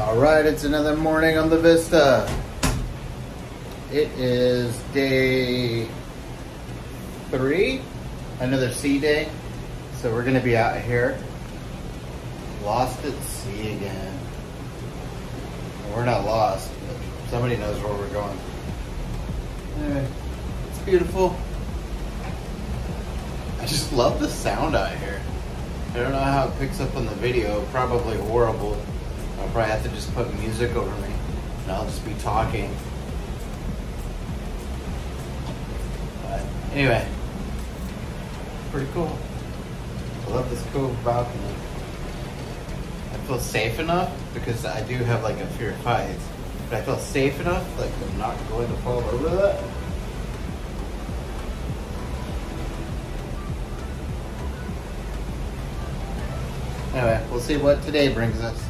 All right, it's another morning on the Vista. It is day three, another sea day. So we're gonna be out here, lost at sea again. We're not lost, but somebody knows where we're going. Anyway, it's beautiful. I just love the sound out here. I don't know how it picks up on the video. Probably horrible. I'll probably have to just put music over me, and I'll just be talking. But anyway, pretty cool. I love this cool balcony. I feel safe enough because I do have like a fear of heights, but I feel safe enough like I'm not going to fall over that. Anyway, we'll see what today brings us.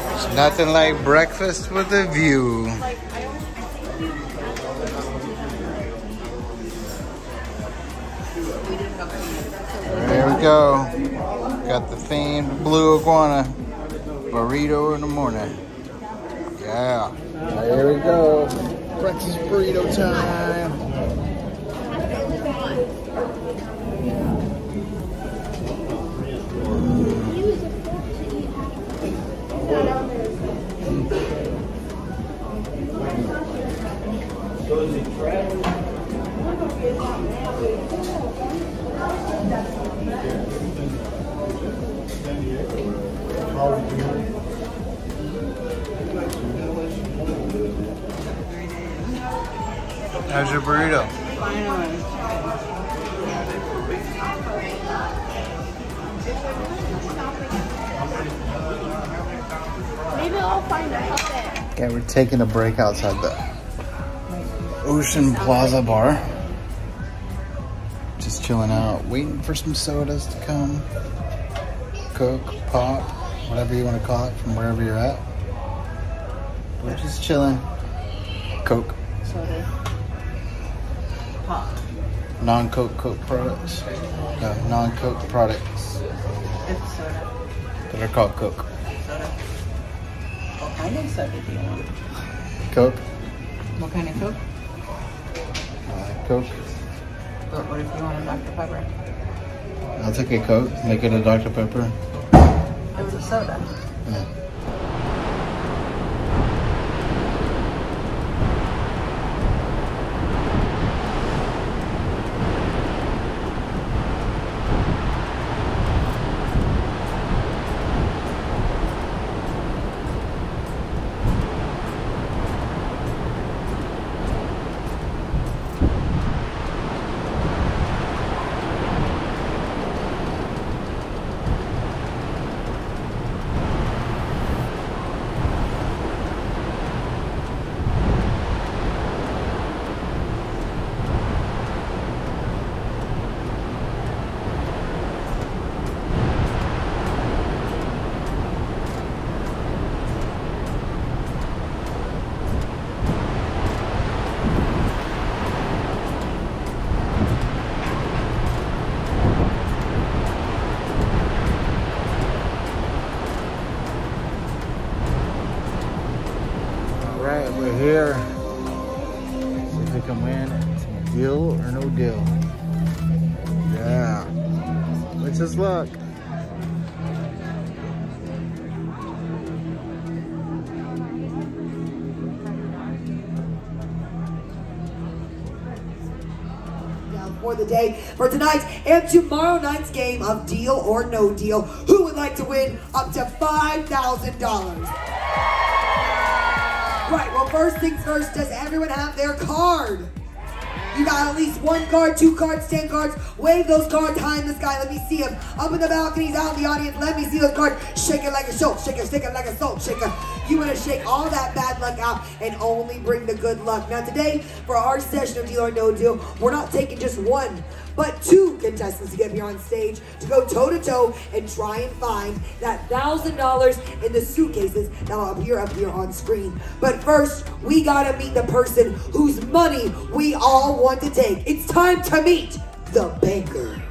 nothing like breakfast with a view. There we go. Got the famed blue iguana burrito in the morning. Yeah. There we go. Breakfast burrito time. Your burrito? Maybe I'll find out there. Okay, we're taking a break outside the Ocean Plaza bar. Just chilling out, waiting for some sodas to come. Coke, pop, whatever you want to call it from wherever you're at. We're just chilling. Coke. Pop. non-Coke Coke products. No, non-Coke products It's soda. that are called Coke. Soda. What kind of soda do you want? Coke, What kind of Coke? uh, Coke. But what if you want a Dr. Pepper? I'll take a Coke, make it a Dr. Pepper. It's a soda. Yeah. All right, we're here. See if we can win deal or no deal. Yeah. Wish us luck. for the day for tonight's and tomorrow night's game of Deal or No Deal. Who would like to win up to $5,000? Right, well, first things first, does everyone have their card? You got at least one card, two cards, ten cards. Wave those cards high in the sky. Let me see them. Up in the balconies, out in the audience. Let me see those cards. Shake it like a salt shaker. Shake it like a salt shaker. You want to shake all that bad luck out and only bring the good luck. Now today, for our session of Deal or No Deal, we're not taking just one, but two contestants to get here on stage to go toe to toe and try and find that thousand dollars in the suitcases that'll appear up here on screen. But first, we gotta meet the person whose money we all want to take. It's time to meet the banker.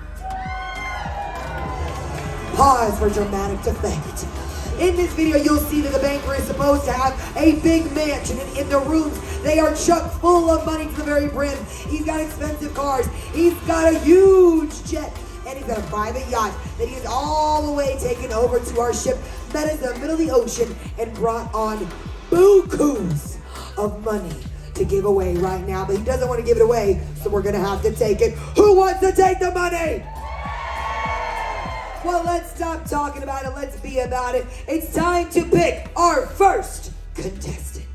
Pause for dramatic effect. In this video, you'll see that the banker is supposed to have a big mansion, and in the rooms, they are chucked full of money to the very brim. He's got expensive cars. He's got a huge jet, and he's got a private yacht that he is all the way taken over to our ship that is in the middle of the ocean and brought on bukus of money to give away right now. But he doesn't want to give it away, so we're gonna have to take it. Who wants to take the money? Well, let's stop talking about it. Let's be about it. It's time to pick our first contestant.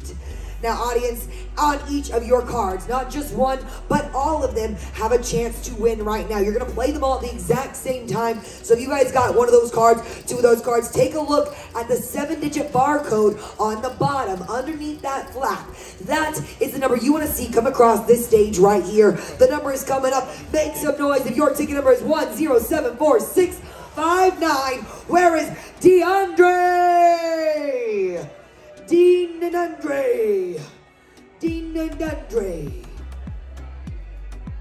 Now, audience, on each of your cards, not just one, but all of them have a chance to win right now. You're going to play them all at the exact same time. So if you guys got one of those cards, two of those cards, take a look at the seven-digit barcode on the bottom underneath that flap. That is the number you want to see come across this stage right here. The number is coming up. Make some noise if your ticket number is 10746 five nine. Where is DeAndre? Dean and Andre. Dean and Andre.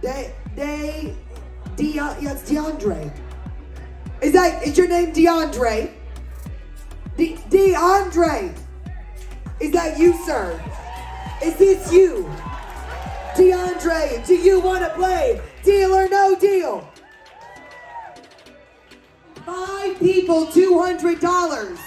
They, they, De, yeah, it's DeAndre. Is that, is your name DeAndre? De, DeAndre. Is that you, sir? Is this you? DeAndre, do you want to play Deal or No Deal? Five people, $200.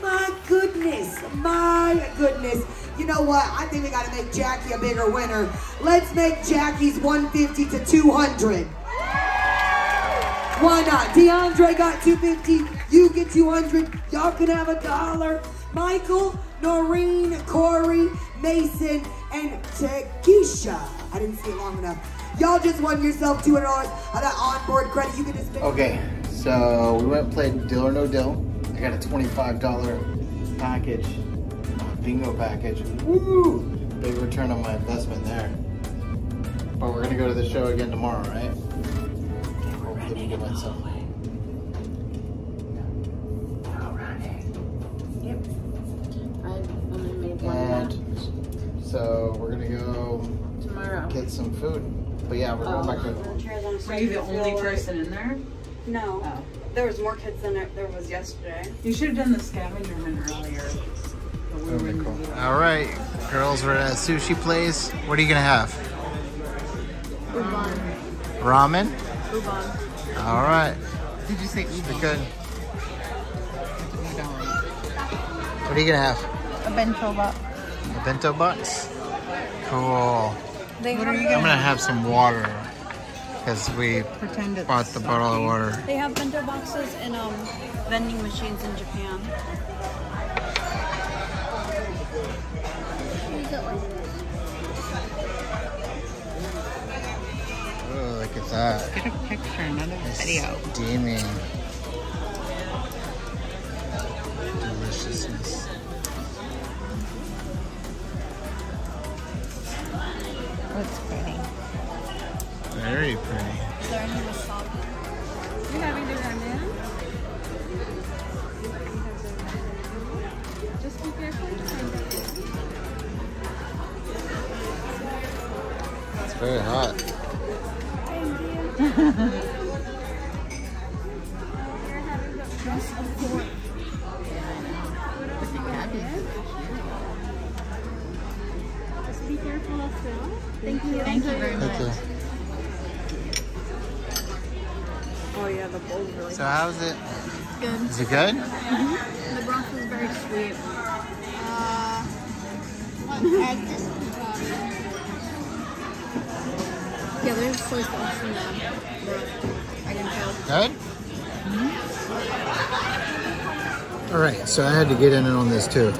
My goodness, my goodness. You know what? I think we got to make Jackie a bigger winner. Let's make Jackie's 150 to 200. Why not? DeAndre got 250. You get 200. Y'all can have a dollar. Michael, Noreen, Corey, Mason, and Takesha. I didn't see it long enough. Y'all just won yourself $200 of uh, that onboard credit. You can just Okay, so we went and played Deal or No Dill. I got a $25 package, bingo package. Woo! Big return on my investment there. But we're gonna go to the show again tomorrow, right? Let me get myself. Yep. I only made one And so we're gonna go tomorrow. get some food. But yeah, we're going back to oh, Were you the only person in there? No. Oh. There was more kids than there, there was yesterday. You should have done the scavenger hunt earlier. But we were in the middle. All right, girls, we're at a sushi place. What are you gonna have? Udon. Ramen? Udon. All right, Did you say be Udon? good. What are you gonna have? A bento box. A bento box? Cool. They What are you have, I'm gonna have some water because we Pretend bought the bottle of water. They have bento boxes and um, vending machines in Japan. Oh, look at that. Get a picture, not a It's video. steaming. Deliciousness. Be careful. It's very hot. Just be careful as well. Thank you. Thank you very much. Thank you. Oh yeah, the bowl's really So how's it? Good. Is it good? The broth is very sweet. Uh, what egg is Yeah, there's soy sauce in the broth. I can tell. Good? All right, so I had to get in on this too.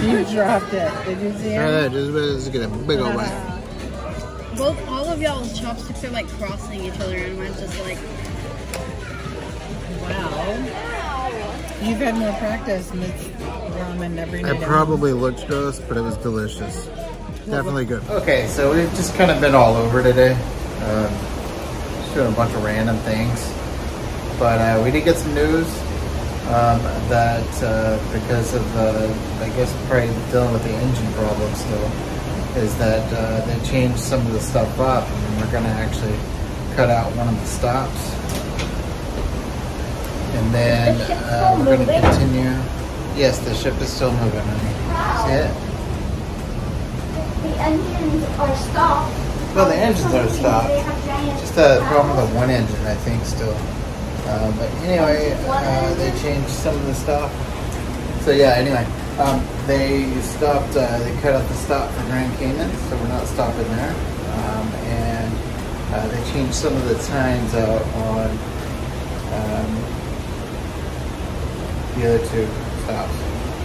You dropped it. Did you see Yeah, it? just, just get a big old bite. Both all of y'all's chopsticks are like crossing each other, and mine's just like Wow. You've had more practice and it's ramen every night. It probably looked gross, but it was delicious. Definitely good. Okay, so we've just kind of been all over today. Um, just doing a bunch of random things. But uh, we did get some news um, that uh, because of, uh, I guess, probably dealing with the engine problem still, is that uh, they changed some of the stuff up and we're going to actually cut out one of the stops. And then uh, we're going to continue. Yes, the ship is still moving, honey. See it? The engines are stopped. Well, the engines are stopped. They have giant Just a problem with the one engine, I think, still. Uh, but anyway, uh, they changed some of the stuff. So yeah, anyway, um, they stopped, uh, they cut out the stop for Grand Cayman, so we're not stopping there. Um, and uh, they changed some of the times out on um, the other two stops.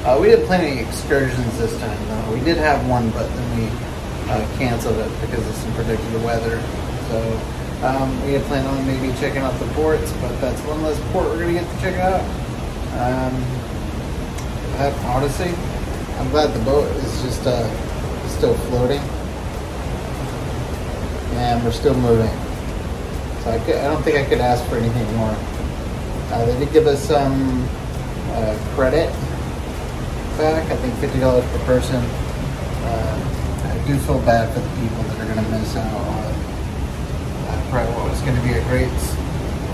Uh, we did plenty of excursions this time, though. We did have one, but then we uh, canceled it because of some predicted weather. So um, we had planned on maybe checking out the ports, but that's one less port we're gonna get to check out. Um, that, Odyssey. I'm glad the boat is just uh, still floating, and we're still moving. So I, could, I don't think I could ask for anything more. Uh, they did give us some uh, credit back. I think fifty dollars per person. Uh, I do feel bad for the people that are going to miss out on uh, probably what was going to be a great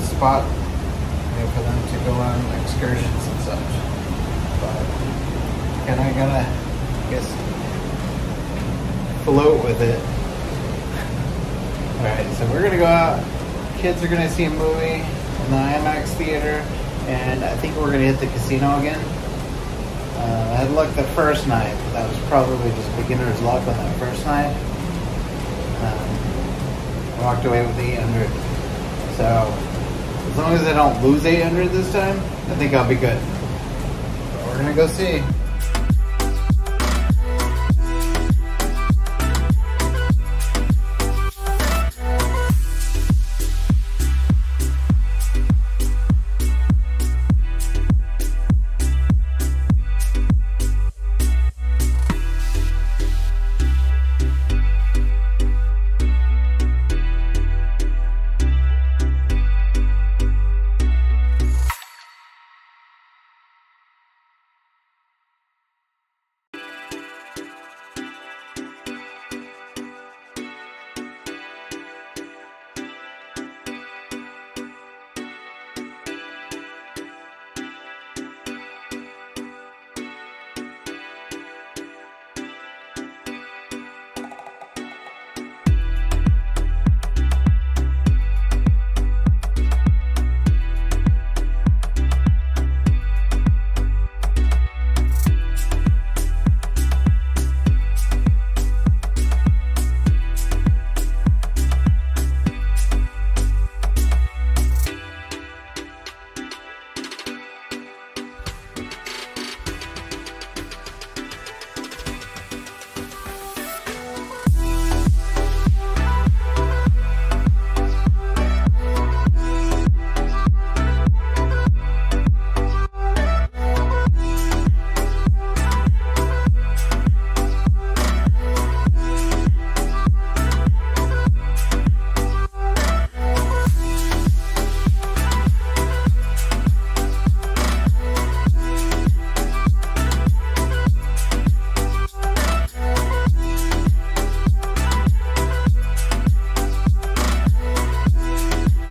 spot you know, for them to go on excursions and such. But kind of gonna, I guess, float with it. All right, so we're gonna go out. Kids are gonna see a movie in the IMAX theater, and I think we're gonna hit the casino again. Uh, I had luck the first night, but that was probably just beginner's luck on that first night. Um, walked away with 800. So, as long as I don't lose 800 this time, I think I'll be good. But we're gonna go see.